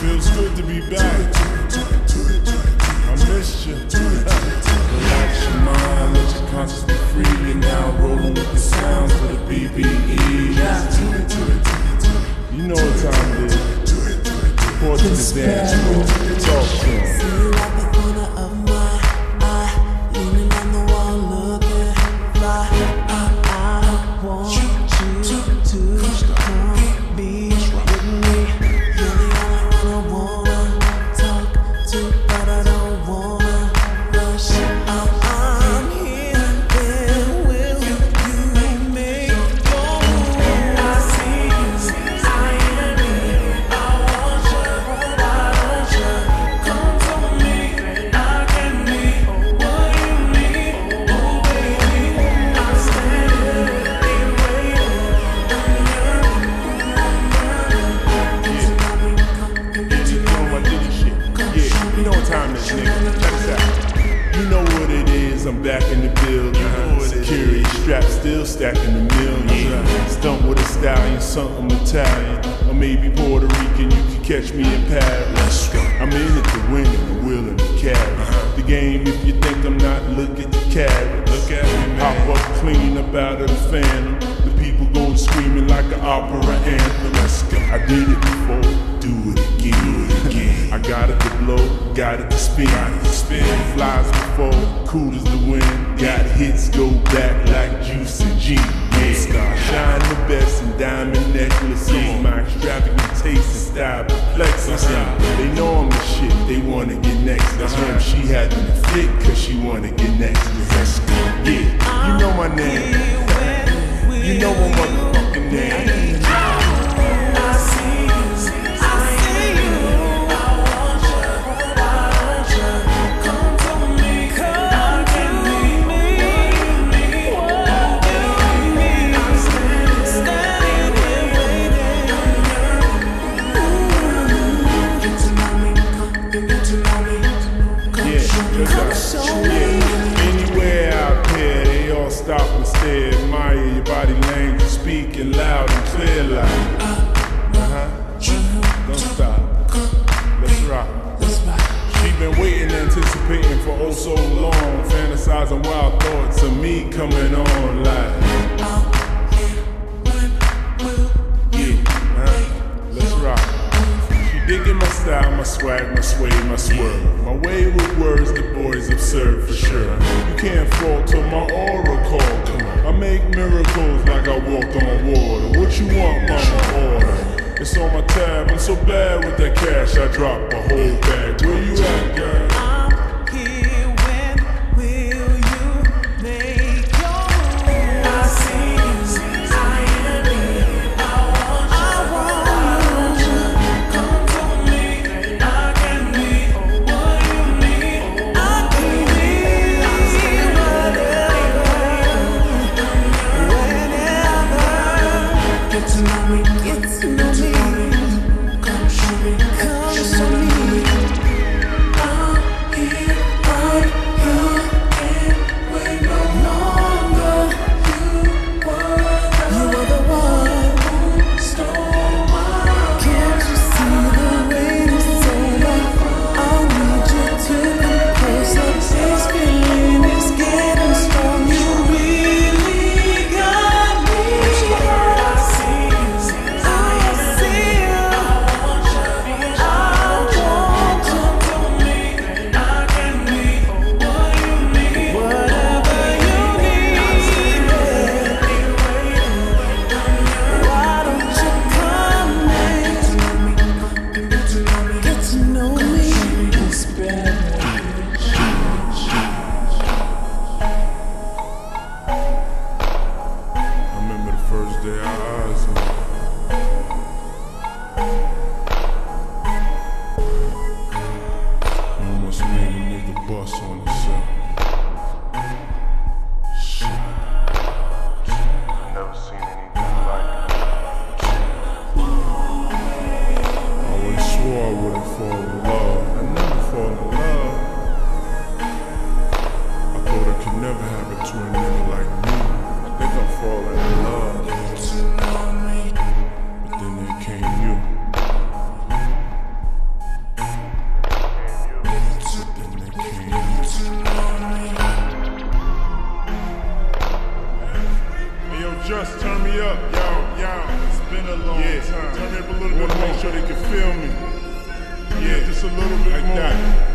Feels good to be back. I missed you. Relax your mind, let your conscience be free. You're now rolling I'm back in the building. Security strap still stacking the million. Stump with a stallion, something Italian. Or maybe Puerto Rican, you can catch me in Paris. I'm in it to win it, I'm willing to carry. Uh-huh. The game, if you think I'm not, look at the carat. Look at me, man. Hop up clean about out of the phantom. Go screaming like an opera anthem. Let's go. I did it before, do it again. Do it again. I got it to blow, got it to spin. Got it to spin. Flies before, cool as the wind. Got hits, go back like Juicy and G. Yeah. Shine the best in diamond necklaces. My extravagant taste and style perplexes them. Uh-huh. They know I'm the shit, they wanna get next. That's uh-huh. when she having a fit, cause she wanna get next. Let's go. Yeah, stop admire your body language, speaking loud and clear like. Uh-huh. Don't stop. Let's rock. Let's rock. Been waiting, anticipating for oh so long, fantasizing wild thoughts of me coming on live. Style, my swag, my sway, my swerve. My way with words, the boys observe for sure. You can't fault till my aura called. I make miracles like I walked on water. What you want, mama? Order. It's on my tab. I'm so bad with that cash, I drop a whole bag. Where you at, girl? To know just turn me up. Yo, yo, it's been a long yeah. time. Turn me up a little bit, make sure they can feel me. Yeah, just a little bit like more. That.